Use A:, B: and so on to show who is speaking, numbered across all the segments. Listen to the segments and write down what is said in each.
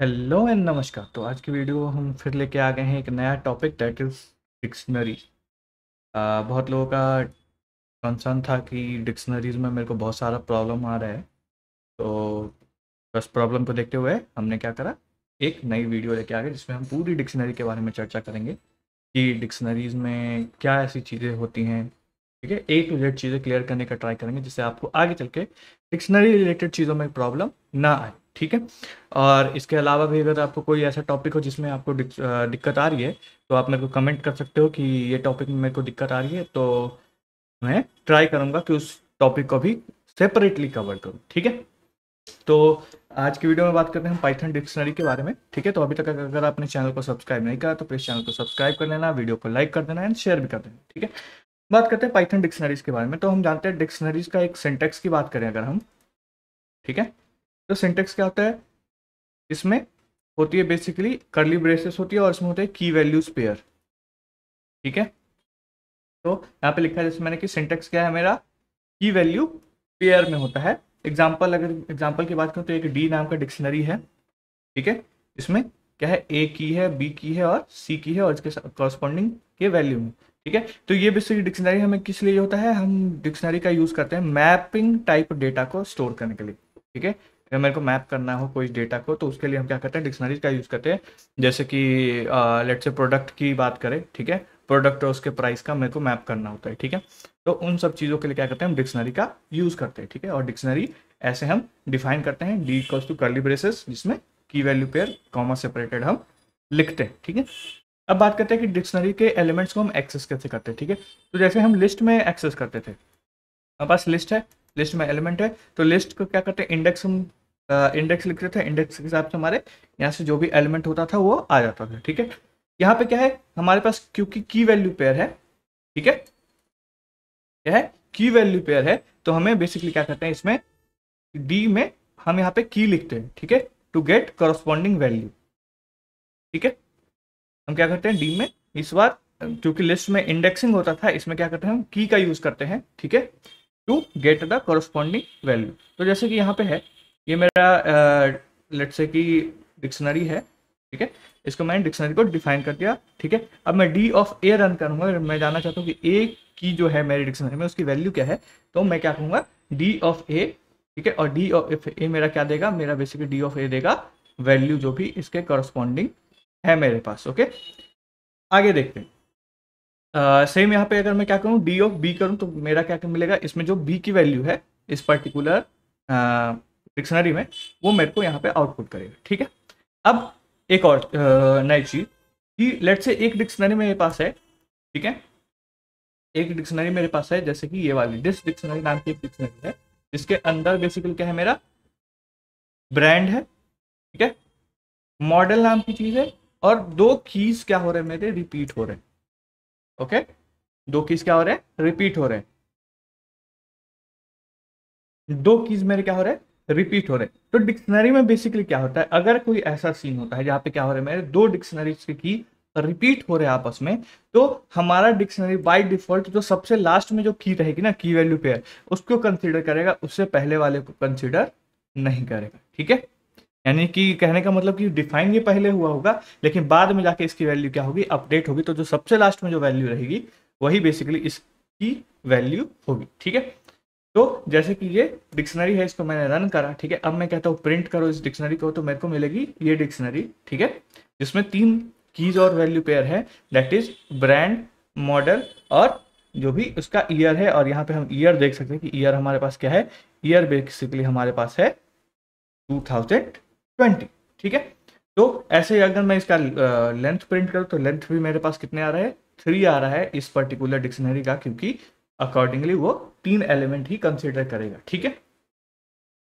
A: Hello and नमस्कार। तो आज की वीडियो हम फिर लेके आ गए हैं एक नया टॉपिक दैट इज़ डिक्शनरी बहुत लोगों का कंसर्न था कि डिक्शनरीज में मेरे को बहुत सारा प्रॉब्लम आ रहा है। तो बस प्रॉब्लम को देखते हुए हमने क्या करा? एक नई वीडियो लेके आ गए, जिसमें हम पूरी डिक्शनरी के बारे में चर्चा करेंगे कि डिक्शनरीज में क्या ऐसी चीज़ें होती हैं। ठीक है ए टू जेड चीज़ें क्लियर करने का ट्राई करेंगे, जिससे आपको आगे चल के डिक्शनरी रिलेटेड चीज़ों में प्रॉब्लम ना आए। ठीक है? और इसके अलावा भी अगर आपको कोई ऐसा टॉपिक हो जिसमें आपको दिक्कत आ रही है तो आप मेरे को कमेंट कर सकते हो कि ये टॉपिक में मेरे को दिक्कत आ रही है तो मैं ट्राई करूँगा कि उस टॉपिक को भी सेपरेटली कवर करूँ, ठीक है? तो आज की वीडियो में बात करते हैं पाइथन डिक्शनरी के बारे में, ठीक है? तो अभी तक अगर आपने चैनल को सब्सक्राइब नहीं करा तो प्लीज़ चैनल को सब्सक्राइब कर लेना वीडियो को लाइक कर देना एंड शेयर भी कर देना, ठीक है? बात करते हैं पाइथन डिक्शनरीज के बारे में तो हम जानते हैं डिक्शनरीज का एक सेंटेक्स की बात करें अगर हम, ठीक है? तो सिंटेक्स क्या होता है? इसमें होती है बेसिकली करली ब्रेसेस होती है और इसमें होते हैं की वैल्यूज़ पेयर ठीक है? तो यहाँ पे लिखा है जैसे मैंने कि सिंटेक्स क्या है मेरा? की वैल्यू पेयर में होता है। एग्ज़ाम्पल अगर एग्ज़ाम्पल की बात करूँ तो एक डी नाम का डिक्शनरी है। ठीक है? इसमें क्या है? ए की है बी की है और सी की है और इसके कॉरस्पॉन्डिंग के वैल्यू में। ठीक है? तो ये बेसिकली डिक्शनरी हमें किस लिए होता है? हम डिक्शनरी का यूज़ करते हैं मैपिंग टाइप डेटा को स्टोर करने के लिए। ठीक है? अगर मेरे को मैप करना हो कोई डेटा को तो उसके लिए हम क्या करते हैं, डिक्शनरीज का यूज़ करते हैं। जैसे कि लेट से प्रोडक्ट की बात करें, ठीक है? प्रोडक्ट और उसके प्राइस का मेरे को मैप करना होता है, ठीक है? तो उन सब चीज़ों के लिए क्या करते हैं, हम डिक्शनरी का यूज़ करते हैं, ठीक है? और डिक्शनरी ऐसे हम डिफाइन करते हैं D equals to curly braces जिसमें की वैल्यू पेयर कॉमा सेपरेटेड हम लिखते हैं, ठीक है? अब बात करते हैं कि डिक्शनरी के एलिमेंट्स को हम एक्सेस कैसे करते हैं, ठीक है? तो जैसे हम लिस्ट में एक्सेस करते थे, हमारे पास लिस्ट है लिस्ट में एलिमेंट है तो लिस्ट को क्या करते हैं इंडेक्स हम इंडेक्स लिखते थे इंडेक्स के हिसाब से हमारे यहाँ से जो भी एलिमेंट होता था वो आ जाता था, ठीक है? यहाँ पे क्या है? हमारे पास क्योंकि की वैल्यू पेयर है, ठीक है? क्या है? की वैल्यू पेयर है तो हमें बेसिकली क्या करते हैं, इसमें डी में हम यहाँ पे की लिखते हैं, ठीक है? टू गेट करस्पॉन्डिंग वैल्यू ठीक है? हम क्या करते हैं डी में इस बार, क्योंकि लिस्ट में इंडेक्सिंग होता था, इसमें क्या करते हैं हम की का यूज़ करते हैं, ठीक है? To get the corresponding value तो जैसे कि यहाँ पे है ये मेरा लेट से कि डिक्शनरी है, ठीक है? इसको मैंने डिक्शनरी को डिफाइन कर दिया, ठीक है? अब मैं डी ऑफ़ ए रन करूँगा मैं जानना चाहता हूँ कि ए की जो है मेरी डिक्शनरी में उसकी वैल्यू क्या है तो मैं क्या कहूँगा डी ऑफ़ ए ठीक है? और डी ऑफ़ ए मेरा क्या देगा? मेरा बेसिकली डी ऑफ़ ए देगा वैल्यू जो भी इसके करस्पॉन्डिंग है मेरे पास ओके आगे देखते हैं। सेम यहाँ पे अगर मैं क्या करूँ? डी ऑफ़ बी करूँ तो मेरा क्या मिलेगा? इसमें जो बी की वैल्यू है, इस पर्टिकुलर डिक्शनरी में, वो मेरे को यहाँ पे आउटपुट करेगा, ठीक है? अब एक और नई चीज़ कि लेट से एक डिक्शनरी मेरे पास है, ठीक है? एक डिक्शनरी मेरे पास है, जैसे कि ये वाली डिस डिक्शनरी नाम की एक डिक्शनरी है, जिसके अंदर बेसिकली क्या है मेरा? ब्रांड है, ठीक है? मॉडल नाम की चीज़ है, और दो कीज क्या हो रहे हैं मेरे रिपीट हो रहे हैं ओके दो कीज क्या हो रहे हैं? रिपीट हो रहे हैं। दो कीज मेरे क्या हो रहे हैं? रिपीट हो रहे तो डिक्शनरी में बेसिकली क्या होता है? अगर कोई ऐसा सीन होता है, जहाँ पे क्या हो रहा है, मेरे दो डिक्शनरी की रिपीट हो रहे हैं आपस में तो हमारा डिक्शनरी बाय डिफ़ॉल्ट जो सबसे लास्ट में जो की रहेगी ना की वैल्यू पेयर उसको कंसीडर करेगा, उससे पहले वाले को कंसीडर नहीं करेगा, ठीक है? यानी कि कहने का मतलब कि डिफाइन ये पहले हुआ होगा, लेकिन बाद में जाके इसकी वैल्यू क्या होगी? अपडेट होगी तो जो सबसे लास्ट में जो वैल्यू रहेगी, वही बेसिकली इसकी वैल्यू होगी, ठीक है? तो जैसे कि ये डिक्शनरी है, इसको मैंने रन करा, ठीक है? अब मैं कहता हूँ प्रिंट करो इस डिक्शनरी को तो मेरे को मिलेगी ये डिक्शनरी ठीक है? जिसमें तीन कीज और वैल्यू पेयर है दैट इज़ ब्रांड मॉडल और जो भी उसका ईयर है, और यहाँ पे हम ईयर देख सकते हैं कि ईयर हमारे पास क्या है? ईयर बेसिकली हमारे पास है 2020 ठीक है? तो ऐसे ही अगर मैं इसका लेंथ प्रिंट करूँ तो लेंथ भी मेरे पास कितने आ रहा है? थ्री आ रहा है इस पर्टिकुलर डिक्शनरी का, क्योंकि अकॉर्डिंगली वो तीन एलिमेंट ही कंसिडर करेगा। ठीक है?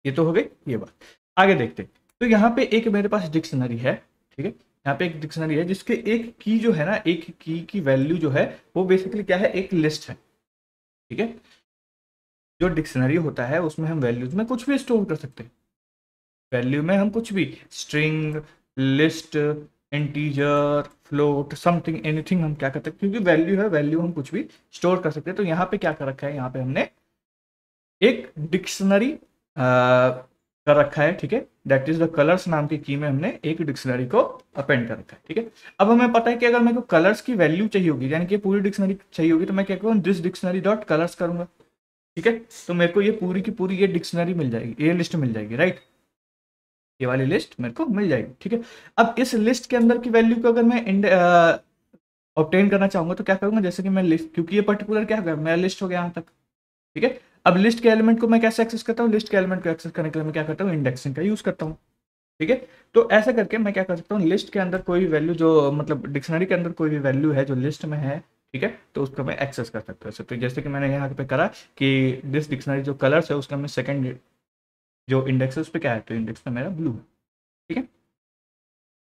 A: ये तो हो गई, ये बात। आगे देखते तो यहाँ पे एक मेरे पास डिक्शनरी है, ठीक है? यहाँ पे एक डिक्शनरी है जिसके एक की जो है ना, एक की की वैल्यू जो है, वो बेसिकली क्या है? एक लिस्ट है। ठीक है? जो डिक्शनरी होता है, उसमें हम वैल्यूज़ में कुछ भी स्टोर कर सकते हैं। वैल्यू में हम कुछ भी string list integer float something anything हम क्या करते हैं? क्योंकि वैल्यू है वैल्यू हम कुछ भी स्टोर कर सकते हैं। तो यहाँ पे क्या कर रखा है? यहाँ पे हमने एक डिक्शनरी कर रखा है, ठीक है? दैट इज़ द कलर्स नाम की की में हमने एक डिक्शनरी को अपेंड कर रखा है, ठीक है? अब हमें पता है कि अगर मेरे को कलर्स की वैल्यू चाहिए होगी, यानी कि पूरी डिक्शनरी चाहिए होगी तो मैं क्या करूँ? दिस डिक्शनरी डॉट कलर्स करूँगा, ठीक है? तो मेरे को ये पूरी की पूरी ये डिक्शनरी मिल जाएगी, ये लिस्ट मिल जाएगी राइट ये वाली लिस्ट मेरे को मिल जाएगी, ठीक है? अब इस लिस्ट के अंदर की वैल्यू को अगर मैं ऑप्टेन करना चाहूँगा तो क्या करूँगा? जैसे कि मैं लिस्ट क्योंकि ये पर्टिकुलर क्या होगा? मेरा लिस्ट हो गया यहाँ तक, ठीक है? अब लिस्ट के एलिमेंट को मैं कैसे एक्सेस करता हूँ? लिस्ट के एलिमेंट को एक्सेस करने के लिए मैं क्या करता हूँ? इंडेक्सिंग का यूज़ करता हूँ, ठीक है? तो ऐसा करके मैं क्या कर सकता हूँ? लिस्ट के अंदर कोई भी वैल्यू जो मतलब डिक्शनरी के अंदर कोई भी वैल्यू है, जो लिस्ट में है, ठीक है? तो उसको मैं एक्सेस कर सकता हूँ। तो जैसे कि मैंने यहाँ पे करा कि दिस डिक्शनरी जो कलर्स है, उसका मैं सेकंड जो इंडेक्स है, उस पर क्या है? तो इंडेक्स में मेरा ब्लू है, ठीक है?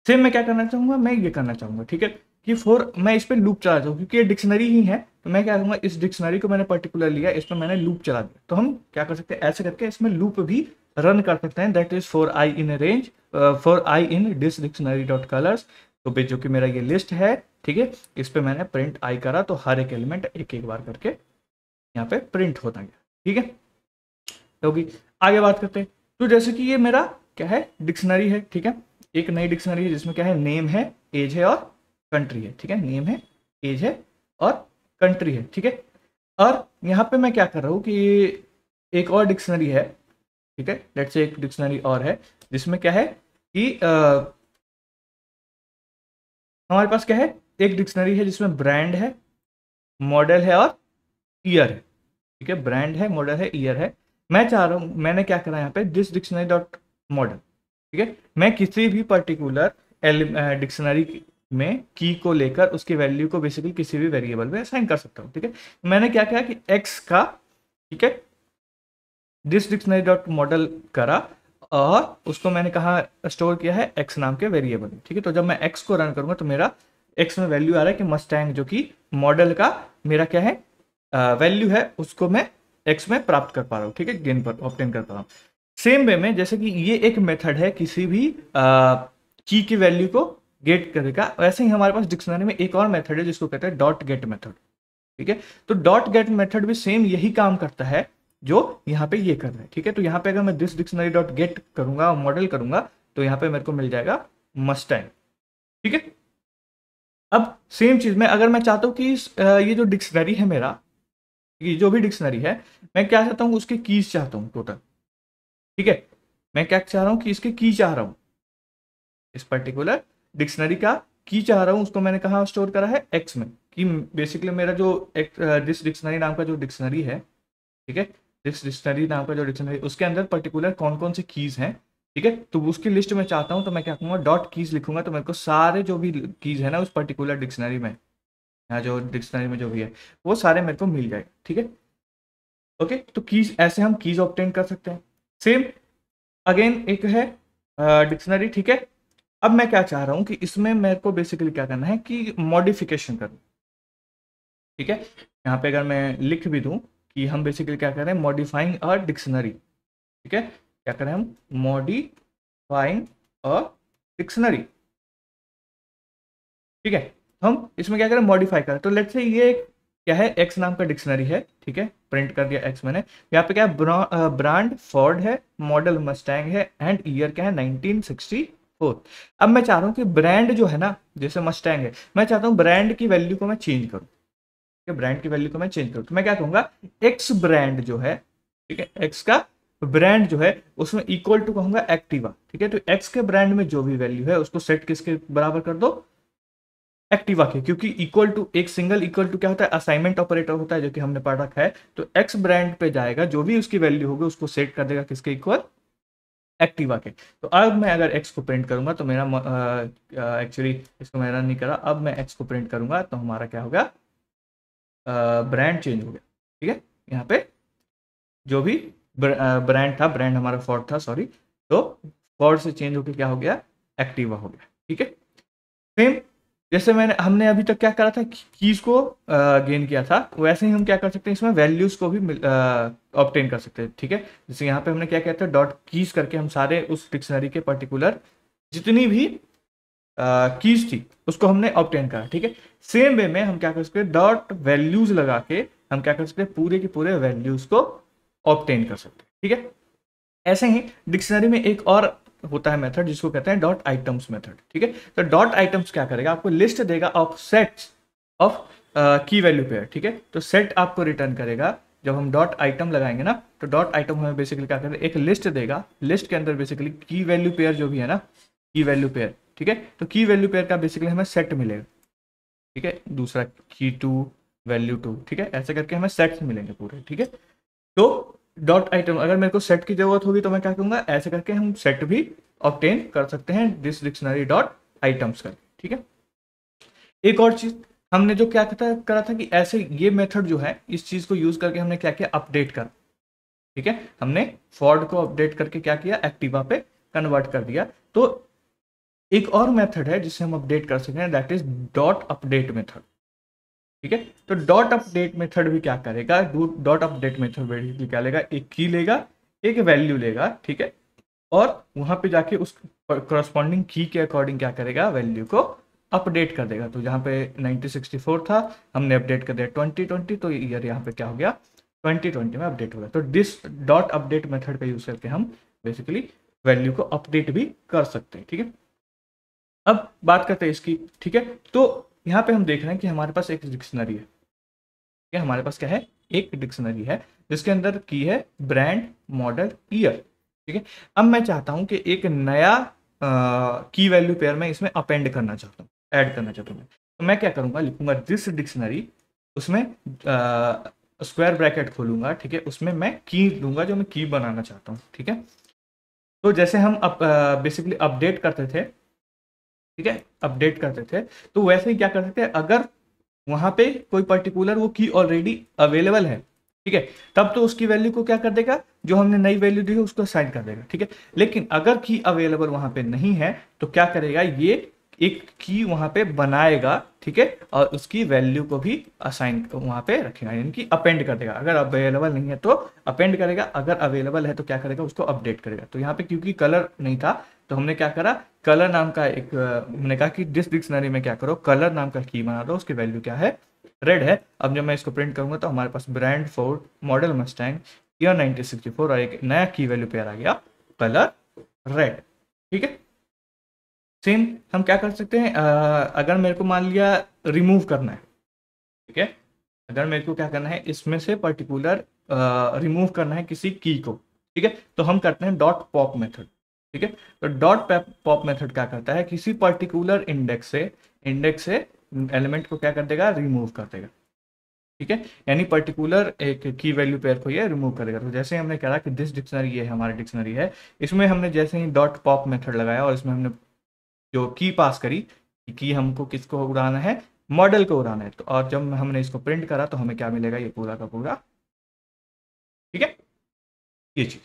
A: सेम मैं क्या करना चाहूँगा? मैं ये करना चाहूँगा, ठीक है? कि फोर मैं इस पर लूप चला जाऊँ क्योंकि ये डिक्शनरी ही है तो मैं क्या करूँगा? इस डिक्शनरी को मैंने पर्टिकुलर लिया, इस पर मैंने लूप चला दिया। तो हम क्या कर सकते हैं? ऐसे करके इसमें लूप भी रन कर सकते हैं। That is for I in range for I in this dictionary dot colors तो भाई, जो कि मेरा ये लिस्ट है, ठीक है? इस पर मैंने प्रिंट आई करा तो हर एक एलिमेंट एक एक बार करके यहाँ पे प्रिंट होता गया, ठीक है? तो आगे बात करते हैं। तो जैसे कि ये मेरा क्या है? डिक्शनरी है ठीक है? एक नई डिक्शनरी है जिसमें क्या है? नेम है एज है और कंट्री है ठीक है? नेम है एज है और कंट्री है ठीक है? और यहाँ पे मैं क्या कर रहा हूँ कि एक और डिक्शनरी है ठीक है? लेट्स से एक डिक्शनरी और है जिसमें क्या है कि आ, हमारे पास क्या है? एक डिक्शनरी है जिसमें ब्रांड है मॉडल है और ईयर है ठीक है? ब्रांड है मॉडल है ईयर है। मैं चाह रहा हूँ, मैंने क्या करा यहाँ पे? दिस डिक्शनरी डॉट मॉडल ठीक है? मैं किसी भी पर्टिकुलर डिक्शनरी में की को लेकर उसकी वैल्यू को बेसिकली किसी भी वेरिएबल में असाइन कर सकता हूँ, ठीक है? मैंने क्या किया कि एक्स का, ठीक है? दिस डिक्शनरी डॉट मॉडल करा और उसको मैंने कहा स्टोर किया है एक्स नाम के वेरिएबल ठीक है? तो जब मैं एक्स को रन करूँगा तो मेरा एक्स में वैल्यू आ रहा है कि मस्टैंग जो कि मॉडल का मेरा क्या है? वैल्यू है, उसको मैं एक्स में प्राप्त कर पा रहा हूँ, ठीक है? गेन पर ऑप्टेन कर पा रहा हूँ। सेम वे में, जैसे कि ये एक मेथड है किसी भी की की वैल्यू को गेट करेगा, वैसे ही हमारे पास डिक्शनरी में एक और मेथड है जिसको कहते हैं डॉट गेट मेथड ठीक है? तो डॉट गेट मेथड भी सेम यही काम करता है जो यहाँ पे ये कर रहा है, ठीक है? तो यहाँ पे अगर मैं दिस डिक्शनरी डॉट गेट करूँगा मॉडल करूँगा तो यहाँ पे मेरे को मिल जाएगा मस्टैंग ठीक है? अब सेम चीज़ में अगर मैं चाहता हूँ कि ये जो डिक्शनरी है मेरा ये जो भी डिक्शनरी है, मैं क्या चाहता हूँ, उसके कीज चाहता हूँ टोटल ठीक है? मैं क्या चाह रहा हूँ कि इसके की चाह रहा हूँ। इस पर्टिकुलर डिक्शनरी का की चाह रहा हूँ, उसको मैंने कहा स्टोर करा है? एक्स में। कि बेसिकली मेरा जो दिस डिक्शनरी नाम का जो डिक्शनरी है, ठीक है? दिस डिक्शनरी नाम का जो डिक्शनरी उसके अंदर पर्टिकुलर कौन कौन से कीज हैं, ठीक है? तो उसकी लिस्ट में चाहता हूँ तो मैं क्या कहूँगा डॉट कीज लिखूँगा तो मेरे को सारे जो भी कीज है ना, उस पर्टिकुलर डिक्शनरी में। यहाँ जो डिक्शनरी में जो भी है, वो सारे मेरे को मिल जाए, ठीक है? ओके तो कीज, ऐसे हम कीज ऑप्टेन कर सकते हैं। सेम, अगेन एक है डिक्शनरी, ठीक है? अब मैं क्या चाह रहा हूँ कि इसमें मेरे को बेसिकली क्या करना है कि मॉडिफिकेशन करना ठीक है? यहाँ पे अगर मैं लिख भी दूँ कि हम बेसिकली क्या कर मॉडिफाइंग अ डिक्शनरी ठीक है? क्या करें हम? मॉडिफाइंग अ डिक्शनरी ठीक है? हम इसमें क्या करें? मॉडिफाई करें। तो लेट्स से ये क्या है? एक्स नाम का डिक्शनरी है, ठीक है? प्रिंट कर दिया एक्स मैंने। यहाँ पे क्या है? ब्रांड फोर्ड है मॉडल मस्टैंग है एंड ईयर क्या है? 1964 अब मैं चाह रहा हूँ कि ब्रांड जो है ना, जैसे मस्टैंग है, मैं चाहता हूँ ब्रांड की वैल्यू को मैं चेंज करूँ। ब्रांड की वैल्यू को मैं चेंज करूँ। तो मैं क्या कहूँगा? एक्स ब्रांड जो है, ठीक है? एक्स का ब्रांड जो है, उसमें इक्वल टू कहूँगा एक्टिवा ठीक है? तो एक्स के ब्रांड में जो भी वैल्यू है, उसको सेट किसके बराबर कर दो? एक्टिवा के क्योंकि इक्वल टू एक सिंगल इक्वल टू क्या होता है? असाइनमेंट ऑपरेटर होता है, जो कि हमने पढ़ रखा है। तो एक्स ब्रांड पे जाएगा, जो भी उसकी वैल्यू होगी, उसको सेट कर देगा किसके इक्वल एक्टिवा के तो अब मैं अगर एक्स को प्रिंट करूँगा तो मेरा एक्चुअली इसको मैं रन नहीं करा। अब मैं एक्स को प्रिंट करूँगा तो हमारा क्या होगा? ब्रांड चेंज हो गया। ठीक है? यहाँ पे जो भी ब्रांड था ब्रांड हमारा फोर्ड था सॉरी तो फोर्ड से चेंज होकर क्या हो गया? एक्टिवा हो गया। ठीक है? सेम जैसे मैंने, हमने अभी तक क्या करा था कीज को गेन किया था, वैसे ही हम क्या कर सकते हैं, इसमें वैल्यूज़ को भी ऑप्टेन कर सकते हैं, ठीक है? जैसे यहाँ पे हमने क्या किया था डॉट कीज करके हम सारे उस डिक्शनरी के पर्टिकुलर जितनी भी कीज थी, उसको हमने ऑप्टेन करा, ठीक है? सेम वे में हम क्या कर सकते हैं डॉट वैल्यूज़ लगा के हम क्या कर सकते हैं, पूरे के पूरे वैल्यूज़ को ऑप्टेन कर सकते हैं, ठीक है? ऐसे ही डिक्शनरी में एक और होता है मेथड, जिसको कहते हैं डॉट आइटम्स मेथड, ठीक है? तो डॉट आइटम्स क्या करेगा? आपको लिस्ट देगा of sets of key value pair, ठीक है? तो सेट आपको रिटर्न करेगा। जब हम डॉट आइटम लगाएँगे ना तो डॉट आइटम हमें बेसिकली क्या करेगा? एक लिस्ट देगा। लिस्ट के अंदर बेसिकली की वैल्यू पेयर जो भी है ना, की वैल्यू पेयर, ठीक है? तो की वैल्यू पेयर का बेसिकली हमें सेट मिलेगा, ठीक है? दूसरा की टू, वैल्यू टू, ठीक है? ऐसे करके हमें सेट्स मिलेंगे पूरे, ठीक है? तो डॉट आइटम अगर मेरे को सेट की ज़रूरत होगी तो मैं क्या करूँगा? ऐसे करके हम सेट भी ऑप्टेन कर सकते हैं दिस डिक्शनरी डॉट आइटम्स करके ठीक है? एक और चीज़, हमने जो क्या कहता करा था कि ऐसे ये मेथड जो है, इस चीज़ को यूज़ करके हमने क्या किया? अपडेट कर। ठीक है? हमने फॉर्ड को अपडेट करके क्या किया? एक्टिवा पे कन्वर्ट कर दिया। तो एक और मेथड है जिससे हम अपडेट कर सकते हैं that is dot update method ठीक है? तो डॉट अपडेट मेथड भी क्या करेगा? डॉट अपडेट मेथड बेसिकली क्या लेगा? एक की लेगा, एक वैल्यू लेगा, ठीक है? और वहाँ पे जाके उस करस्पॉन्डिंग की के अकॉर्डिंग क्या करेगा? वैल्यू को अपडेट कर देगा। तो जहाँ पे 1964 था, हमने अपडेट कर दिया 2020 तो ईयर यहाँ पे क्या हो गया? 2020 में अपडेट हो गया। तो डिस डॉट अपडेट मेथड का यूज़ करके हम बेसिकली वैल्यू को अपडेट भी कर सकते हैं, ठीक है? अब बात करते हैं इसकी, ठीक है? तो यहाँ पे हम देख रहे हैं कि हमारे पास एक डिक्शनरी है। ठीक है, हमारे पास क्या है? एक डिक्शनरी है, जिसके अंदर की है ब्रांड, मॉडल, ईयर। ठीक है, अब मैं चाहता हूँ कि एक नया की वैल्यू पेयर में इसमें अपेंड करना चाहता हूँ ऐड करना चाहता हूँ। तो मैं क्या करूँगा, लिखूँगा दिस डिक्शनरी, उसमें स्क्वायर ब्रैकेट खोलूँगा, ठीक है, उसमें मैं की लूँगा जो मैं की बनाना चाहता हूँ, ठीक है। तो जैसे हम अब बेसिकली अपडेट करते थे ठीक है अपडेट करते थे तो वैसे ही क्या कर सकते हैं, अगर वहाँ पे कोई पर्टिकुलर वो की ऑलरेडी अवेलेबल है, ठीक है, तब तो उसकी वैल्यू को क्या कर देगा, जो हमने नई वैल्यू दी है, उसको असाइन कर देगा, ठीक है। लेकिन अगर की अवेलेबल वहाँ पे नहीं है तो क्या करेगा, ये एक की वहाँ पे बनाएगा, ठीक है, और उसकी वैल्यू को भी असाइन वहाँ पे रखेगा, यानी कि अपेंड कर देगा। अगर अवेलेबल नहीं है तो अपेंड करेगा, अगर अवेलेबल है तो क्या करेगा, उसको अपडेट करेगा। तो यहाँ पे क्योंकि कलर नहीं था तो हमने क्या करा? कलर नाम का एक हमने कहा कि डिस डिक्शनरी में क्या करो, कलर नाम का की बना दो, उसकी वैल्यू क्या है? रेड है। अब जब मैं इसको प्रिंट करूँगा तो हमारे पास brand Ford model Mustang year 1964 और एक नया की वैल्यू पेयर आ गया, कलर रेड ठीक है? सेम हम क्या कर सकते हैं? अगर मेरे को मान लिया रिमूव करना है, ठीक है? अगर मेरे को क्या करना है? इसमें से पर्टिकुलर रिमूव करना है किसी की को, ठीक है? तो हम करते हैं डॉट पॉप मेथड ठीक है? तो डॉट पॉप मेथड क्या करता है? किसी पर्टिकुलर इंडेक्स से इंडेक्स से एलिमेंट को क्या कर देगा? रिमूव कर देगा। ठीक है? यानी पर्टिकुलर एक की वैल्यू पेयर को ये रिमूव करेगा तो जैसे हमने कहा कि दिस डिक्शनरी ये हमारी डिक्शनरी है, इसमें हमने जैसे ही डॉट पॉप मेथड लगाया और इसमें हमने जो की पास करी, की हमको किसको उड़ाना है? मॉडल को उड़ाना है। तो और जब हमने इसको प्रिंट करा तो हमें क्या मिलेगा? ये पूरा का पूरा। ठीक है? ये चीज़।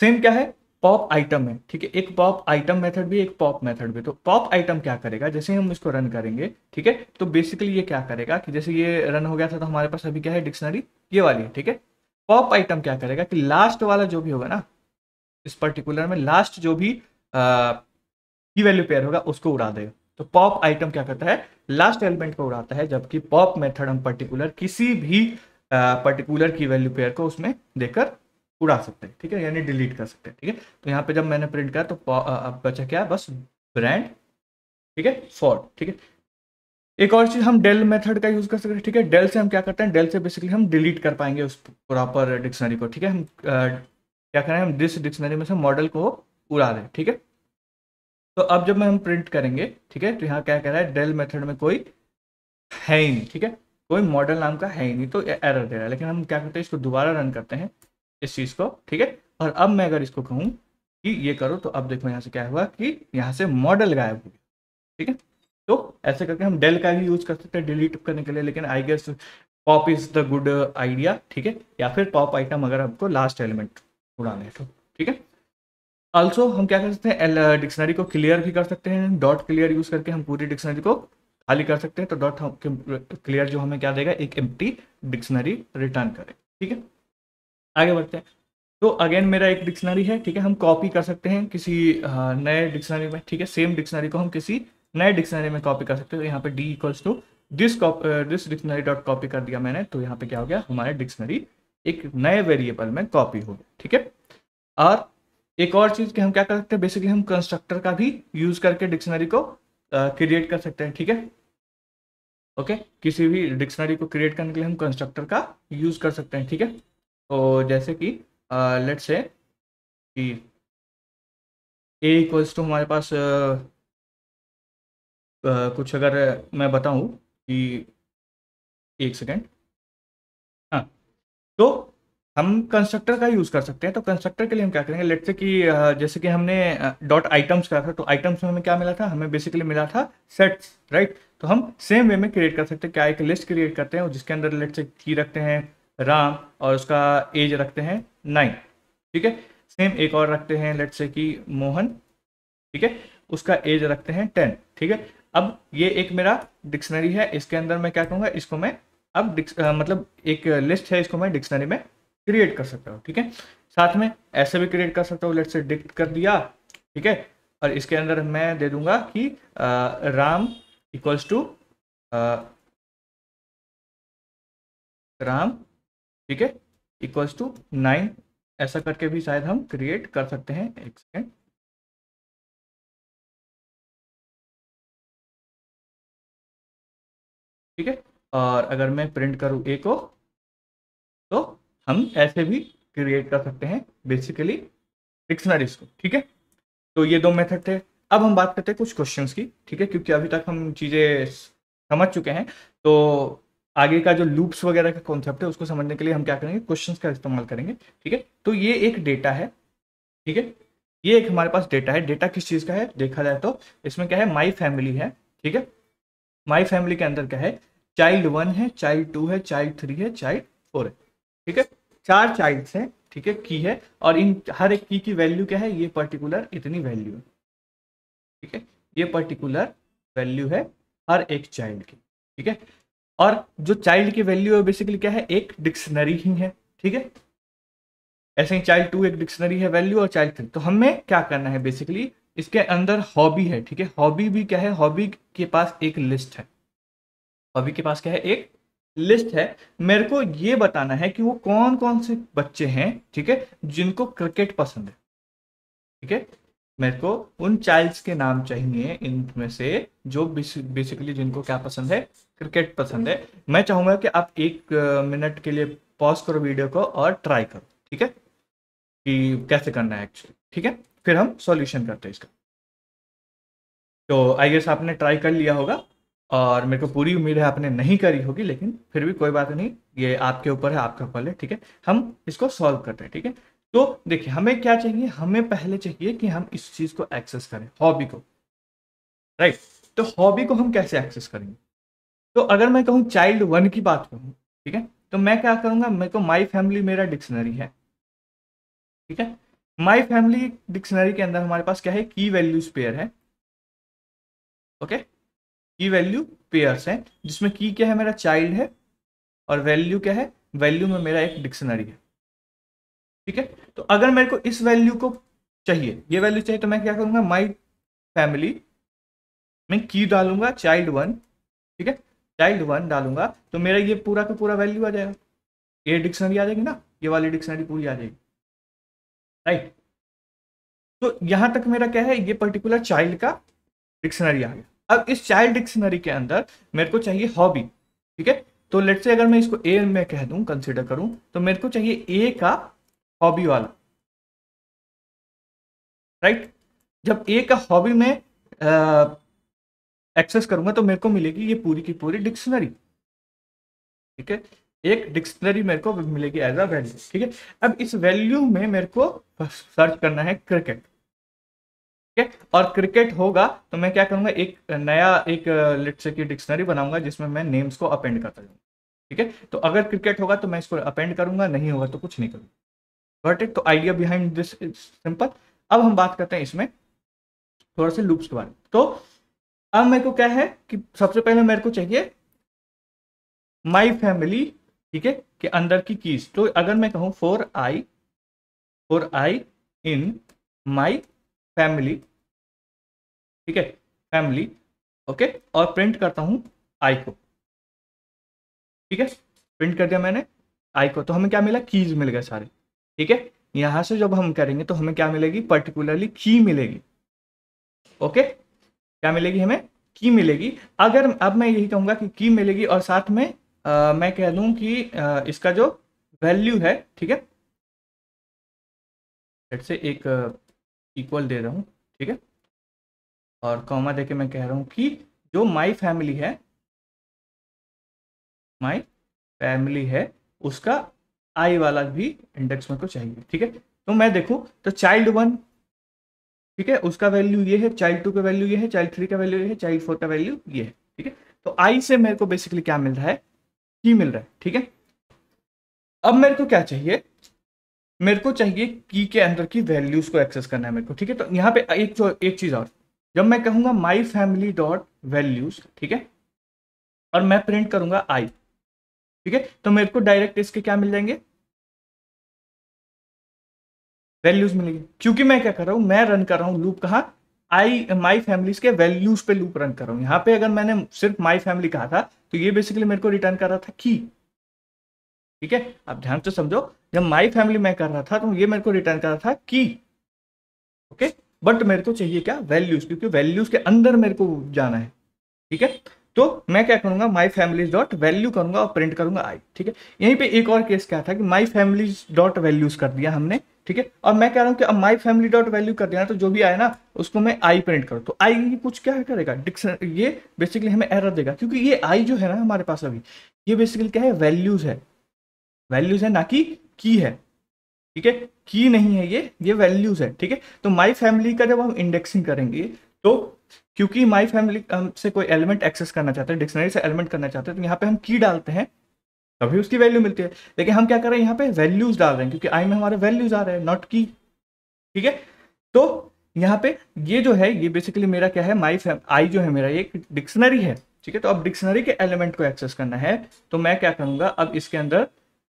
A: सेम क्या है? पॉप आइटम है, ठीक है? एक पॉप आइटम मेथड भी, एक पॉप मेथड भी। तो पॉप आइटम क्या करेगा? जैसे हम इसको रन करेंगे, ठीक है? तो बेसिकली ये क्या करेगा कि जैसे ये रन हो गया था तो हमारे पास अभी क्या है? डिक्शनरी ये वाली है, ठीक है? पॉप आइटम क्या करेगा कि लास्ट वाला जो भी होगा ना, इस पर्टिकुलर में लास्ट जो भी की वैल्यू पेयर होगा, उसको उड़ा देगा। तो पॉप आइटम क्या करता है? लास्ट एलिमेंट को उड़ाता है, जबकि पॉप मेथड हम पर्टिकुलर किसी भी पर्टिकुलर की वैल्यू पेयर को उसमें देकर उड़ा सकते हैं, ठीक है? यानी डिलीट कर सकते हैं, ठीक है? तो यहाँ पे जब मैंने प्रिंट किया तो बचा क्या? बस ब्रांड ठीक है? फॉर्ड ठीक है? एक और चीज़, हम डेल मेथड का यूज़ कर सकते हैं, ठीक है? डेल से हम क्या करते हैं? डेल से बेसिकली हम डिलीट कर पाएँगे उस प्रॉपर डिक्शनरी को, ठीक है? हम क्या करें? हम दिस डिक्शनरी में से मॉडल को उड़ा दें, ठीक है? तो अब जब मैं हम प्रिंट करेंगे, ठीक है? तो यहाँ क्या कह रहा है? डेल मेथड में कोई है ही नहीं, ठीक है? कोई मॉडल नाम का है ही नहीं तो एरर दे रहा है। लेकिन हम क्या करते हैं? इसको दोबारा रन करते हैं। इस चीज़ को, ठीक है? और अब मैं अगर इसको कहूँ कि ये करो तो अब देखो यहाँ से क्या हुआ कि यहाँ से मॉडल गायब हो गया, ठीक है? तो ऐसे करके हम डेल का भी यूज़ कर सकते हैं डिलीट करने के लिए, लेकिन I guess pop is the good idea ठीक है? या फिर पॉप आइटम अगर आपको लास्ट एलिमेंट उड़ाने तो ठीक है? ऑल्सो हम क्या कर सकते हैं? डिक्शनरी को क्लियर भी कर सकते हैं डॉट क्लियर यूज़ करके हम पूरी डिक्शनरी को खाली कर सकते हैं तो डॉट क्लियर जो हमें क्या देगा? एक एम्प्टी डिक्शनरी रिटर्न करे ठीक है? आगे बढ़ते हैं। तो अगेन मेरा एक डिक्शनरी है, ठीक है? हम कॉपी कर सकते हैं किसी नए डिक्शनरी में, ठीक है? सेम डिक्शनरी को हम किसी नए डिक्शनरी में कॉपी कर सकते हैं। तो यहाँ पे D equals to this this dictionary dot copy कर दिया मैंने। तो यहाँ पे क्या हो गया? हमारे डिक्शनरी एक नए वेरिएबल में कॉपी हो गया, ठीक है? और एक और चीज़ कि हम क्या कर सकते हैं? बेसिकली हम कंस्ट्रक्टर का भी यूज़ करके डिक्शनरी को क्रिएट कर सकते हैं, ठीक है? ओके किसी भी डिक्शनरी को क्रिएट करने के लिए हम कंस्ट्रक्टर का यूज़ कर सकते हैं, ठीक है? तो जैसे कि लेट से कि ए इक्वल्स टू हमारे पास uh, uh, कुछ अगर मैं बताऊँ कि एक सेकेंड हाँ तो हम कंस्ट्रक्टर का यूज़ कर सकते हैं तो कंस्ट्रक्टर के लिए हम क्या करेंगे? लेट से कि जैसे कि हमने डॉट आइटम्स करा था तो आइटम्स में हमें क्या मिला था? हमें बेसिकली मिला था सेट्स राइट तो हम सेम वे में क्रिएट कर सकते हैं। क्या एक लिस्ट क्रिएट करते हैं जिसके अंदर लेट से की रखते हैं राम और उसका एज रखते हैं नाइन ठीक है? सेम एक और रखते हैं लेट से कि मोहन ठीक है? उसका एज रखते हैं टेन ठीक है? अब ये एक मेरा डिक्शनरी है इसके अंदर मैं क्या कहूँगा इसको मैं अब आ, मतलब एक लिस्ट है इसको मैं डिक्शनरी में क्रिएट कर सकता हूँ ठीक है? साथ में ऐसे भी क्रिएट कर सकता हूँ लेट से डिक्ट कर दिया ठीक है? और इसके अंदर मैं दे दूँगा कि आ, राम इक्वल्स टू राम ठीक है? इक्वल्स टू नाइन ऐसा करके भी शायद हम क्रिएट कर सकते हैं, एक सेकेंड ठीक है? और अगर मैं प्रिंट करूँ ए को तो हम ऐसे भी क्रिएट कर सकते हैं बेसिकली डिक्शनरीज को, ठीक है? तो ये दो मेथड थे। अब हम बात करते हैं कुछ क्वेश्चंस की, ठीक है? क्योंकि अभी तक हम चीज़ें समझ चुके हैं तो आगे का जो लूप्स वगैरह का कॉन्सेप्ट है, उसको समझने के लिए हम क्या करेंगे? क्वेश्चंस का इस्तेमाल करेंगे, ठीक है? तो ये एक डेटा है, ठीक है? ये एक हमारे पास डेटा है। डेटा किस चीज़ का है? देखा जाए तो इसमें क्या है? माई फैमिली है, ठीक है? माई फैमिली के अंदर क्या है? चाइल्ड वन है चाइल्ड टू है चाइल्ड थ्री है चाइल्ड फोर है, ठीक है? चार चाइल्ड हैं, ठीक है? की है, और इन हर एक की की वैल्यू क्या है? ये पर्टिकुलर इतनी वैल्यू है, ठीक है? ये पर्टिकुलर वैल्यू है हर एक चाइल्ड की, ठीक है? और जो चाइल्ड की वैल्यू है बेसिकली क्या है? एक डिक्शनरी ही है, ठीक है? ऐसे ही चाइल्ड टू एक डिक्शनरी है वैल्यू और चाइल्ड थ्री तो हमें क्या करना है बेसिकली इसके अंदर हॉबी है, ठीक है? हॉबी भी क्या है? हॉबी के पास एक लिस्ट है। हॉबी के पास क्या है? एक लिस्ट है। मेरे को ये बताना है कि वो कौन कौन से बच्चे हैं, ठीक है? जिनको क्रिकेट पसंद है, ठीक है? मेरे को उन चाइल्ड्स के नाम चाहिए इनमें से जो बेसिकली जिनको क्या पसंद है क्रिकेट पसंद है। मैं चाहूँगा कि आप एक मिनट के लिए पॉज करो वीडियो को और ट्राई करो ठीक है? कि कैसे करना है एक्चुअली ठीक है? फिर हम सॉल्यूशन करते हैं इसका। तो आई गेस आपने ट्राई कर लिया होगा और मेरे को पूरी उम्मीद है आपने नहीं करी होगी लेकिन फिर भी कोई बात नहीं ये आपके ऊपर है आपका पल है ठीक है? हम इसको सॉल्व करते हैं ठीक है? तो देखिए, हमें क्या चाहिए? हमें पहले चाहिए कि हम इस चीज़ को एक्सेस करें हॉबी को। राइट तो हॉबी को हम कैसे एक्सेस करेंगे? तो अगर मैं कहूँ चाइल्ड वन की बात करूँ, ठीक है? तो मैं क्या करूँगा? मेरे को माई फैमिली मेरा डिक्शनरी है। ठीक है? माई फैमिली डिक्शनरी के अंदर हमारे पास क्या है? की वैल्यूज़ पेयर है। ओके की वैल्यू पेयर्स है, जिसमें की क्या है? मेरा चाइल्ड है और वैल्यू क्या है? वैल्यू में मेरा एक डिक्शनरी है। ठीक है? तो अगर मेरे को इस वैल्यू को चाहिए, ये वैल्यू चाहिए तो मैं क्या करूँगा? माई फैमिली मैं की डालूँगा चाइल्ड वन ठीक है? चाइल्ड वन डालूँगा तो मेरा ये पूरा का पूरा वैल्यू आ जाएगा। ये डिक्शनरी आ जाएगी ना? ये वाली डिक्शनरी पूरी आ जाएगी। राइट तो यहाँ तक मेरा क्या है? ये पर्टिकुलर चाइल्ड का डिक्शनरी आ गया। अब इस चाइल्ड डिक्शनरी के अंदर मेरे को चाहिए हॉबी ठीक है? तो लेट से अगर मैं इसको ए में कह दूँ कंसिडर करूँ तो मेरे को चाहिए ए का हॉबी वाला। राइट जब ए का हॉबी में एक्सेस करूँगा तो मेरे को मिलेगी ये पूरी की पूरी डिक्शनरी ठीक है? एक डिक्शनरी मेरे को मिलेगी एज अ वैल्यू ठीक है? अब इस वैल्यू में मेरे को सर्च करना है क्रिकेट ठीक है? और क्रिकेट होगा तो मैं क्या करूँगा? एक नया, एक लेट से की डिक्शनरी बनाऊँगा जिसमें मैं नेम्स को अपेंड करता जाऊँगा ठीक है? तो अगर क्रिकेट होगा तो मैं इसको अपेंड करूँगा, नहीं होगा तो कुछ नहीं करूँगा। बट इट तो idea behind this is simple अब हम बात करते हैं इसमें थोड़ा से लूप्स के बारे में। तो अब मेरे को क्या है कि सबसे पहले मेरे को चाहिए माई फैमिली ठीक है, कि अंदर की कीज तो अगर मैं कहूँ for I for I in my family ठीक है फैमिली ओके और प्रिंट करता हूँ आई को। ठीक है प्रिंट कर दिया मैंने आई को। तो हमें क्या मिला? कीज मिल गए सारे। ठीक है? यहाँ से जब हम करेंगे तो हमें क्या मिलेगी? पर्टिकुलरली की मिलेगी। ओके क्या मिलेगी हमें? की मिलेगी। अगर अब मैं यही कहूँगा कि की मिलेगी और साथ में आ, मैं कह दूँ कि आ, इसका जो वैल्यू है ठीक है? से एक इक्वल दे रहा हूँ ठीक है? और कॉमा देके मैं कह रहा हूँ कि जो माई फैमिली है माई फैमिली है उसका आई वाला भी इंडेक्स मेरे को चाहिए, ठीक है? तो मैं देखूँ तो चाइल्ड वन ठीक है? उसका वैल्यू ये है चाइल्ड टू का वैल्यू ये है चाइल्ड थ्री का वैल्यू ये है चाइल्ड फोर का वैल्यू ये है, ठीक है? तो आई से मेरे को बेसिकली क्या मिल रहा है? की मिल रहा है, ठीक है? अब मेरे को क्या चाहिए? मेरे को चाहिए की के अंदर की वैल्यूज़ को एक्सेस करना है मेरे को, ठीक है? तो यहाँ पे एक एक चीज़ और। जब मैं कहूँगा माई फैमिली डॉट वैल्यूज़ ठीक है? और मैं प्रिंट करूँगा आई ठीक है? तो मेरे को डायरेक्ट इसके क्या मिल जाएँगे? वैल्यूज़ मिलेगी। क्योंकि मैं क्या कर रहा हूँ? मैं रन कर रहा हूँ लूप कहा? आई माई फैमिलीज़ के वैल्यूज़ पे लूप रन कर रहा हूँ। यहाँ पे अगर मैंने सिर्फ़ माई फैमिली कहा था तो ये बेसिकली मेरे को रिटर्न कर रहा था की। ठीक है? अब ध्यान से समझो, जब माई फैमिली मैं कर रहा था तो ये मेरे को रिटर्न कर रहा था की। ओके? बट मेरे को चाहिए क्या? वैल्यूज़ क्योंकि वैल्यूज़ के अंदर मेरे को जाना है। ठीक है? तो मैं क्या करूँगा? माई फैमिलीज़ डॉट वैल्यू करूँगा और प्रिंट करूँगा आई ठीक है? यहीं पे एक और केस क्या था कि माई फैमिलीज़ डॉट वैल्यूज़ कर दिया हमने, ठीक है? और मैं कह रहा हूँ कि अब माई फैमिली डॉट वैल्यू कर दिया तो जो भी आए ना, उसको मैं आई प्रिंट करूँ। तो आई कुछ क्या करेगा? डिक्शन ये बेसिकली हमें एरर देगा, क्योंकि ये आई जो है ना हमारे पास अभी, ये बेसिकली क्या है? वैल्यूज़ है। वैल्यूज़ है ना कि की है, ठीक है? की नहीं है ये ये वैल्यूज़ है, ठीक है? तो माई फैमिली का जब हम इंडेक्सिंग करेंगे तो क्योंकि माई फैमिली से कोई एलिमेंट एक्सेस करना चाहते हैं डिक्शनरी से एलिमेंट करना चाहते हैं तो यहाँ पे हम की डालते हैं, तभी उसकी वैल्यू मिलती है। लेकिन हम क्या कर रहे हैं, यहाँ पे वैल्यूज़ डाल रहे हैं, क्योंकि आई में हमारे वैल्यूज़ आ रहे हैं नॉट की ठीक है? तो यहाँ पे ये जो है, ये बेसिकली मेरा क्या है माई आई जो है मेरा, ये डिक्शनरी है। ठीक है? तो अब डिक्शनरी के एलिमेंट को एक्सेस करना है तो मैं क्या करूँगा, अब इसके अंदर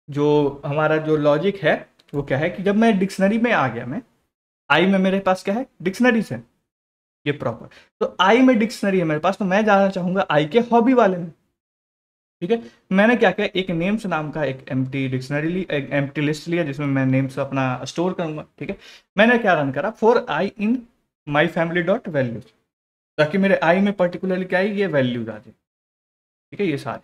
A: जो हमारा जो लॉजिक है, वो क्या है कि जब मैं डिक्शनरी में आ गया, मैं आई में मेरे पास क्या है डिक्शनरी से ये प्रॉपर तो आई में डिक्शनरी है मेरे पास तो मैं जाना चाहूँगा आई के हॉबी वाले में। ठीक है? मैंने क्या किया, एक नेम्स नाम का एक एम डिक्शनरी ली, एक एम लिस्ट लिया, जिसमें मैं नेम्स अपना स्टोर करूँगा। ठीक है? मैंने क्या रन करा? For I in my family dot values ताकि मेरे आई में पर्टिकुलरली क्या है ये वैल्यूज़ आ जाए। ठीक है? ये सारे।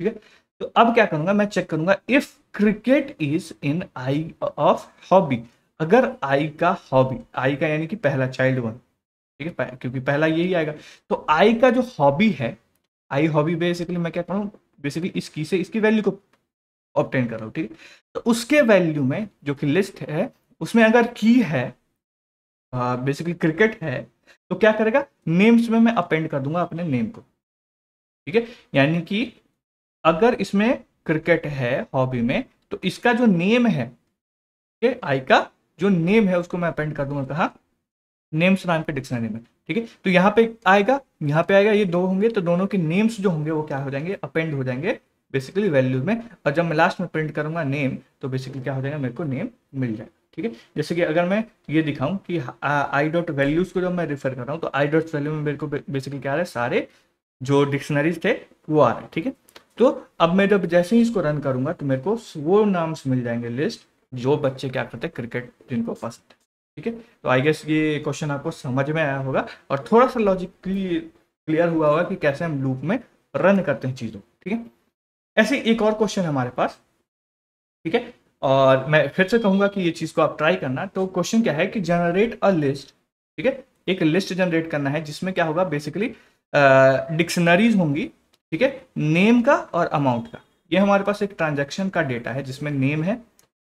A: ठीक है? तो अब क्या करूँगा? मैं चेक करूँगा if cricket is in I of hobby अगर आई का हॉबी आई का यानी कि पहला चाइल्ड वन ठीक है क्योंकि पहला यही आएगा। तो आई का जो हॉबी है आई हॉबी बेसिकली मैं क्या करूँ बेसिकली इस की से इसकी वैल्यू को ऑप्टेन कर रहा हूँ, ठीक है? तो उसके वैल्यू में जो कि लिस्ट है, उसमें अगर की है बेसिकली क्रिकेट है तो क्या करेगा? नेम्स में मैं अपेंड कर दूँगा अपने नेम को, ठीक है? यानी कि अगर इसमें क्रिकेट है हॉबी में तो इसका जो नेम है, ठीक है? आई का जो नेम है, उसको मैं अपेंड कर दूँगा। कहा? नेम्स नाम के डिक्शनरी में, ठीक है? तो यहाँ पे आएगा, यहाँ पे आएगा, ये दो होंगे तो दोनों के नेम्स जो होंगे वो क्या हो जाएँगे? अपेंड हो जाएँगे बेसिकली वैल्यूज़ में। और जब मैं लास्ट में प्रिंट करूँगा नेम तो बेसिकली क्या हो जाएगा? मेरे को नेम मिल जाएगा, ठीक है? जैसे कि अगर मैं ये दिखाऊँ कि आई डॉट वैल्यूज़ को जब मैं रिफर कर रहा हूँ तो आई डॉट वैल्यू में मेरे को बेसिकली क्या आ रहा है? सारे जो डिक्शनरीज थे, वो आ रहे हैं, ठीक है? तो अब मैं जब जैसे ही इसको रन करूँगा तो मेरे को वो नाम्स मिल जाएँगे लिस्ट जो बच्चे क्या करते हैं? क्रिकेट जिनको पसंद है। ठीक है? तो आई गेस ये क्वेश्चन आपको समझ में आया होगा और थोड़ा सा लॉजिक क्लियर हुआ होगा कि कैसे हम लूप में रन करते हैं चीज़ों ठीक है? ऐसे एक और क्वेश्चन हमारे पास, ठीक है? और मैं फिर से कहूँगा कि ये चीज़ को आप ट्राई करना। तो क्वेश्चन क्या है कि जनरेट अ लिस्ट ठीक है? एक लिस्ट जनरेट करना है, जिसमें क्या होगा? बेसिकली डिक्शनरीज होंगी, ठीक है? नेम का और अमाउंट का। ये हमारे पास एक ट्रांजेक्शन का डेटा है, जिसमें नेम है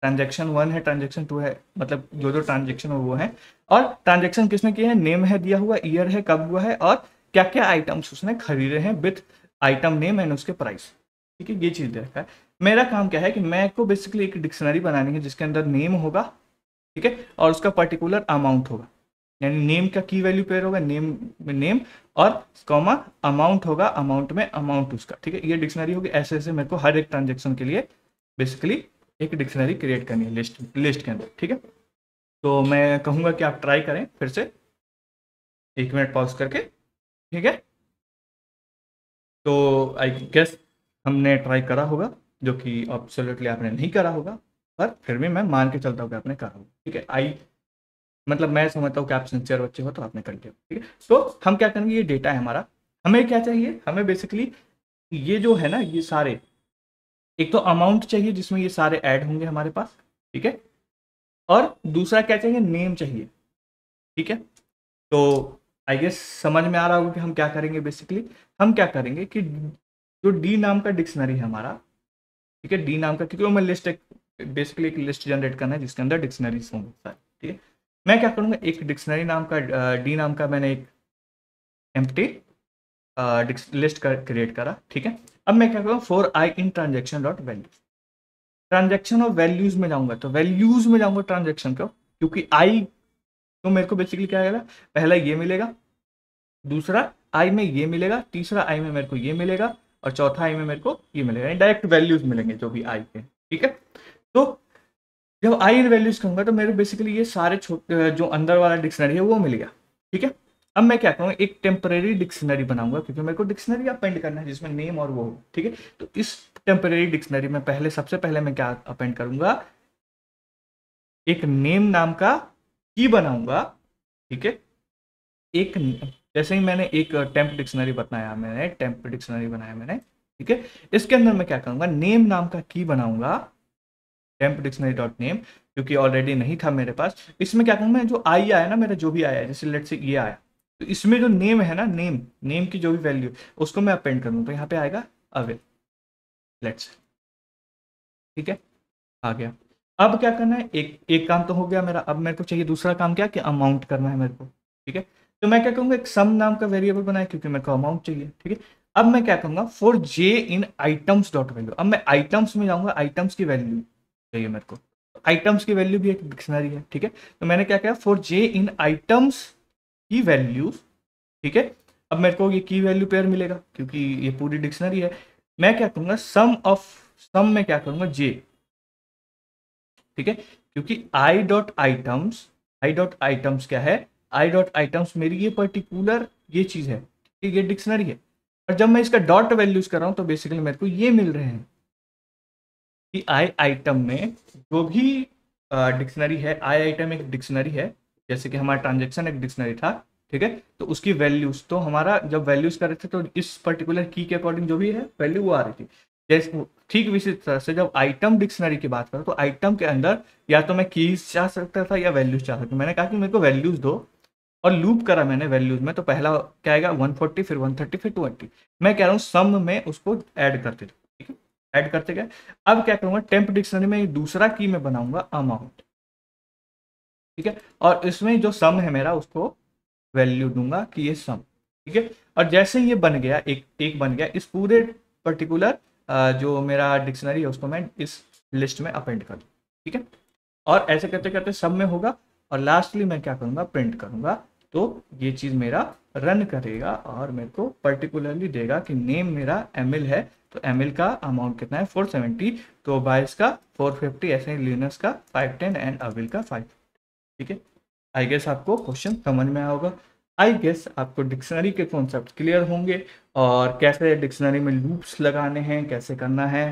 A: ट्रांजेक्शन वन है, ट्रांजेक्शन टू है मतलब जो जो ट्रांजेक्शन वो है। और ट्रांजेक्शन किसने किए हैं? नेम है, दिया हुआ, ईयर है, कब हुआ है, और क्या क्या आइटम्स उसने खरीदे हैं विथ आइटम नेम एंड उसके प्राइस। ठीक है, ये चीज़ दे रखा है। मेरा काम क्या है कि मैं को बेसिकली एक डिक्शनरी बनानी है, जिसके अंदर नेम होगा, ठीक है, और उसका पर्टिकुलर अमाउंट होगा। यानी नेम का की वैल्यू पेयर होगा, नेम में नेम, और कॉमा अमाउंट होगा अमाउंट में अमाउंट उसका। ठीक है, ये डिक्शनरी होगी ऐसे ऐसे मेरे को हर एक ट्रांजेक्शन के लिए बेसिकली एक डिक्शनरी क्रिएट करनी है, लिस्ट लिस्ट के अंदर, ठीक है? तो मैं कहूँगा कि आप ट्राई करें फिर से। एक मिनट पॉज करके, ठीक है? तो आई गेस हमने ट्राई करा होगा, जो कि ऑब्सोल्युटली आपने नहीं करा होगा, पर फिर भी मैं मान के चलता हूँ कि आपने कहा ठीक है? आई मतलब मैं समझता हूँ कि आप सिंसियर बच्चे हो तो आपने कर लिया ठीक है? तो हम क्या करेंगे? ये डेटा है हमारा। हमें क्या चाहिए? हमें बेसिकली ये जो है ना, ये सारे एक तो अमाउंट चाहिए जिसमें ये सारे ऐड होंगे हमारे पास, ठीक है? और दूसरा क्या चाहिए? नेम चाहिए, ठीक है? तो आई गेस समझ में आ रहा होगा कि हम क्या करेंगे बेसिकली हम क्या करेंगे कि जो डी नाम का डिक्शनरी है हमारा, ठीक है? डी नाम का, क्योंकि मैं लिस्ट एक बेसिकली एक लिस्ट जनरेट करना है जिसके अंदर डिक्शनरीज होंगे ठीक है? मैं क्या करूँगा? एक डिक्शनरी नाम का डी नाम का मैंने एक एम्प्टी लिस्ट कर, क्रिएट करा, ठीक है? अब मैं क्या करूँगा for I in transaction dot values transaction और वैल्यूज़ में जाऊँगा तो वैल्यूज़ में जाऊँगा ट्रांजेक्शन का, क्योंकि आई तो मेरे को बेसिकली क्या आएगा? पहला ये मिलेगा, दूसरा आई में ये मिलेगा, तीसरा आई में मेरे को ये मिलेगा, और चौथा आई में मेरे को ये मिलेगा। डायरेक्ट वैल्यूज़ मिलेंगे जो भी आई के, ठीक है? तो जब आई वैल्यूज़ कहूँगा तो मेरे बेसिकली ये सारे जो अंदर वाला डिक्शनरी है, वो मिल गया, ठीक है? अब मैं क्या कहूँगा एक टेम्परेरी डिक्शनरी बनाऊँगा, क्योंकि मेरे को डिक्शनरी अपेंड करना है, जिसमें नेम और वो हो ठीक है? तो इस टेम्परेरी डिक्शनरी में पहले, सबसे पहले मैं क्या अपेंड करूँगा? एक नेम नाम का की बनाऊँगा, ठीक है? एक, जैसे ही मैंने एक टेम्प डिक्शनरी बनाया, मैंने टेम्प डिक्शनरी बनाया मैंने, ठीक है? इसके अंदर मैं क्या करूँगा? नेम नाम का की बनाऊँगा टेम्प डिक्शनरी डॉट नेम क्योंकि ऑलरेडी नहीं था मेरे पास। इसमें क्या करूँगा? जो आई आया ना, मेरा जो भी आया जैसे लेट से ये आया तो इसमें जो नेम है ना नेम नेम की जो भी वैल्यू उसको मैं अपेंड करूँ तो यहाँ पे आएगा अवेल लेट्स ठीक है? आ गया. अब क्या करना है? एक एक काम तो हो गया मेरा. अब मेरे को चाहिए दूसरा काम क्या? कि अमाउंट करना है मेरे को. ठीक है? तो मैं क्या कहूँगा एक सम नाम का वेरिएबल बनाए क्योंकि मेरे को अमाउंट चाहिए. ठीक है? अब मैं क्या कहूँगा for J in items dot value अब मैं आइटम्स में जाऊँगा आइटम्स की वैल्यू चाहिए मेरे को. आइटम्स की वैल्यू भी एक डिक्शनरी है. ठीक है? तो मैंने क्या किया? फॉर जे इन आइटम्स की वैल्यूज़ ठीक है? अब मेरे को ये की वैल्यू पेयर मिलेगा, क्योंकि ये पूरी डिक्शनरी है। मैं क्या करूँगा? सम ऑफ़ सम में क्या करूँगा? जे ठीक है? क्योंकि I dot items I dot items क्या है? आई डॉट आइटम्स मेरी ये पर्टिकुलर ये चीज़ है, ठीक ये डिक्शनरी है। और जब मैं इसका डॉट वैल्यूज़ कर रहा हूँ तो बेसिकली मेरे को ये मिल रहे हैं कि आई आइटम में जो भी डिक्शनरी है आई आइटम एक डिक्शनरी है जैसे कि हमारा ट्रांजेक्शन एक डिक्शनरी था, ठीक है? तो उसकी वैल्यूज़ तो हमारा जब वैल्यूज़ कर रहे थे तो इस पर्टिकुलर की के अकॉर्डिंग जो भी है वैल्यू वो आ रही थी। जैसे ठीक इसी तरह से जब आइटम डिक्शनरी की बात करो तो आइटम के अंदर या तो मैं कीज चाह सकता था या वैल्यूज़ चाह सकता मैंने कहा कि मेरे को वैल्यूज़ दो और लूप करा मैंने वैल्यूज़ में तो पहला क्या आएगा? 140 फिर 130 फिर 280 मैं कह रहा हूँ सम में उसको ऐड करते थे, ठीक है? ऐड करते गए। अब क्या करूँगा? टेम्प डिक्शनरी में दूसरा की मैं बनाऊँगा अमाउंट ठीक है? और इसमें जो सम है मेरा, उसको वैल्यू दूँगा कि ये सम ठीक है? और जैसे ये बन गया, एक एक बन गया, इस पूरे पर्टिकुलर जो मेरा डिक्शनरी है, उसको मैं इस लिस्ट में अपेंड कर दूँ, ठीक है? और ऐसे करते करते सब में होगा, और लास्टली मैं क्या करूँगा प्रिंट करूँगा तो ये चीज़ मेरा रन करेगा, और मेरे को पर्टिकुलरली देगा कि नेम मेरा एमएल है तो एमएल का अमाउंट कितना है? 470 तो बाइस का 450 ऐसे लिनस का 510 एंड अविल का 5 ठीक है? आई गेस आपको क्वेश्चन समझ में आया होगा। आई गेस आपको डिक्शनरी के कॉन्सेप्ट क्लियर होंगे और कैसे डिक्शनरी में लूप्स लगाने हैं कैसे करना है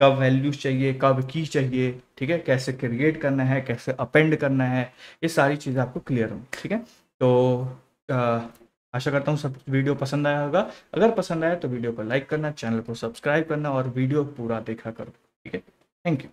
A: कब वैल्यूज़ चाहिए कब की चाहिए ठीक है? कैसे क्रिएट करना है कैसे अपेंड करना है ये सारी चीज़ें आपको क्लियर होंगी ठीक है? तो आ, आशा करता हूँ सब वीडियो पसंद आया होगा। अगर पसंद आया तो वीडियो को लाइक करना चैनल को सब्सक्राइब करना और वीडियो पूरा देखा करो ठीक है? Thank you